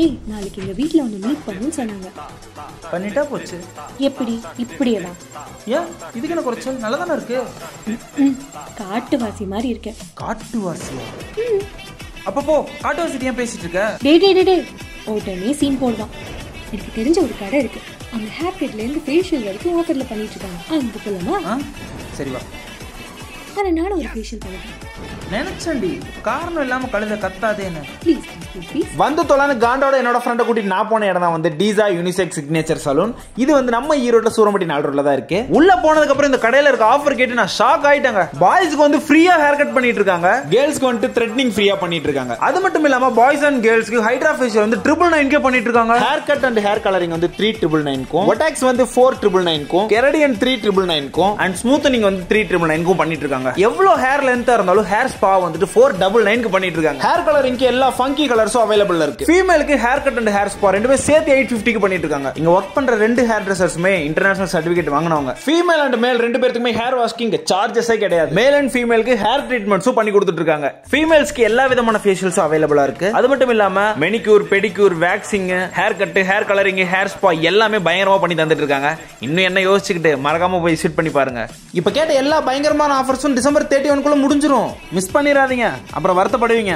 ஏய் நாளைக்கு எங்க வீட்ல வந்து மீட் பண்ணணும்னு சொன்னாங்க. பண்ணிட்டா போச்சு. எப்படி? இப்படியே தான் ஏன்? இதுக்கு என்ன குறைச்சல்? நல்லா தானே இருக்கு காட்டுவாசி மாதிரி இருக்கேன். காட்டுவாசியா அப்போ போ காட்டுவாசி ஏன் பேசிட்டு இருக்க? டே டே டே டே உடனே சீன் போடுவான் எனக்கு தெரிஞ்ச ஒரு கடை இருக்கு. அங்க ஹேர் கட்ல இருந்து ஃபேஷியல் வரைக்கும் ஆஃபர்ல பண்ணிட்டு இருக்காங்க. அங்க போலாமா சரி வா. நானும் ஒரு ஃபேஷியல் பண்ணிட்டேன் நினைச்சேன்டி. காரணம் இல்லாம கழுத கத்தாதேன்னு. ப்ளீஸ் ப்ளீஸ் வந்து தொலான்னு காண்டோட என்னோட ஃப்ரெண்டை கூட்டிட்டு நான் போன இடம் தான் வந்து டீசா யூனிசெக் சிக்னேச்சர் சலூன் இது வந்து நம்ம ஈரோட்ல சூரம்பட்டி நாலு ரோட்ல தான் இருக்கு. உள்ள போனதுக்கு அப்புறம் இந்த கடையில இருக்க ஆஃபர் கேட்டு நான் ஷாக் ஆயிட்டாங்க. பாய்ஸ்க்கு வந்து ஃப்ரீயா ஹேர் கட் பண்ணிட்டு இருக்காங்க. கேர்ள்ஸ்க்கு வந்துட்டு த்ரெட்னிங் ஃப்ரீயா பண்ணிட்டு இருக்காங்க. அது மட்டும் இல்லாம பாய்ஸ் அண்ட் கேர்ள்ஸ்க்கு ஹைட்ரா ஃபேஷியல் வந்து ட்ரிபிள் நைன்கே பண்ணிட்டு இருக்காங்க. Hair cut and hair colouring வந்து த்ரீ ட்ரிபிள் நைன்க்கும் ஒட்டாக்ஸ் வந்து ஃபோர் ட்ரிபிள் நைன்க்கும் கெரடியன் த்ரீ ட்ரிபிள் நைன்க்கும் அண்ட் ஸ்மூத்தனிங் வந்து த்ரீ ட்ரிபிள் நைன்க்கும் பண்ணிட்டு இருக்காங்க. எவ்வளவு ஹேர் லென்த்தா இருந்தாலும் ஹேர் ஸ்பா வந்துட்டு ஃபோர் டபுள் நைன்க்கு பண்ணிட்டு இருக்காங்க. ஹேர் கலரிங்க்கு எல்லா ஃபங்கி கலர்ஸும் அவைலபிள் இருக்கு. ஃபீமேலுக்கு hair cut and hair spa ரெண்டுமே சேர்த்து எயிட் ஃபிஃப்டிக்கு பண்ணிட்டு இருக்காங்க. இங்க ஒர்க் பண்ற ரெண்டு ஹேர் ட்ரெஸ்ஸர்ஸுமே இன்டர்நேஷனல் சர்டிபிகேட் வாங்கினவங்க. ஃபீமேல் அண்ட் மேல் ரெண்டு பேருக்குமே ஹேர் வாஷ்க்கு இங்க சார்ஜஸே கிடையாது. மேல் அண்ட் ஃபீமேலுக்கு ஹேர் ட்ரீட்மெண்ட்ஸும் பண்ணி கொடுத்துட்டு இருக்காங்க. ஃபீமேல்ஸ்க்கு எல்லா விதமான ஃபேஷியல்ஸும் அவைலபிளா இருக்கு. அது மட்டும் இல்லாம manicure pedicure waxing hair cut hair colouring hair spa எல்லாமே பயங்கரமா பண்ணி தந்துட்டு இருக்காங்க. இன்னும் என்ன யோசிச்சுக்கிட்டு மறக்காம போய் விசிட் பண்ணி பாருங்க. இப்ப கேட்ட எல்லா பயங்கரமான ஆஃபர்ஸும் டிசம்பர் தேர்ட்டி ஒன்குள்ளே முடிஞ்சிடும் மிஸ் பண்ணிடாதீங்க அப்புறம் வருத்தப்படுவீங்க.